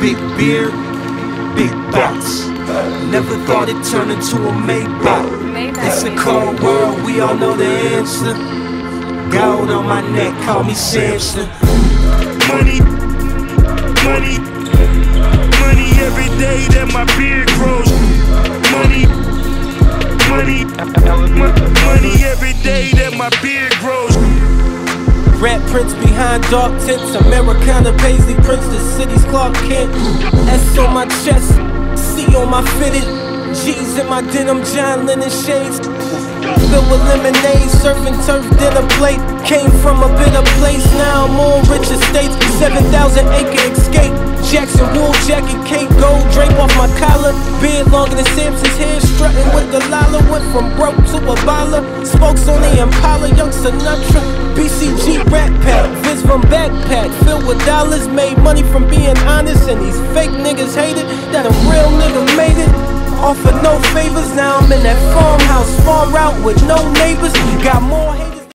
Big beer, big box. Never thought it turned into a Maybach. It's a cold world, we all know the answer. Gold on my neck, call me Samson. Money, money, money every day that my beard grows. Money, money, money every day that my beard grows. Rat prints behind dark tents, Americana Paisley Prince, the city's Clark Kent. S on my chest, C on my fitted, G's in my denim, John Lennon shades. Filled with lemonade, surfing turf dinner plate. Came from a bitter place, now I'm on rich estates. 7,000 acre escape. Jackson wool jacket, cape gold drape off my collar. Beard longer than Samson's hair, Delilah. Went from broke to a baller. Spokes on the Impala, young Sinatra. BCG rat pack, Vince from backpack, filled with dollars. Made money from being honest, and these fake niggas hated that a real nigga made it. Offer no favors, now I'm in that farmhouse, far out with no neighbors. Got more hate.